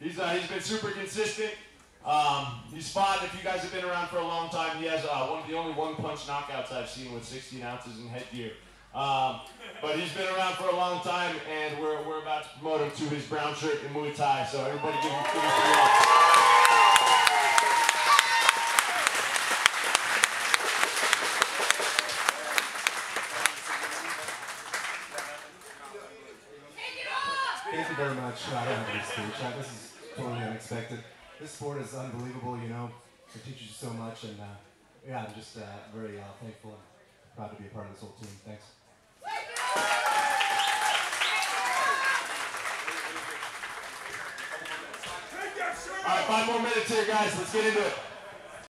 He's uh, he's been super consistent. Um, he's fought. If you guys have been around for a long time, he has uh, one of the only one-punch knockouts I've seen with 16 ounces in headgear. Um, but he's been around for a long time, and we're, we're about to promote him to his brown shirt in Muay Thai. So everybody give him, give him some Thank you very much. I don't have any speech. Uh, This is totally unexpected. This sport is unbelievable, you know. It teaches you so much, and uh, yeah, I'm just uh, very uh, thankful and proud to be a part of this whole team. Thanks. All right, five more minutes here, guys. Let's get into it.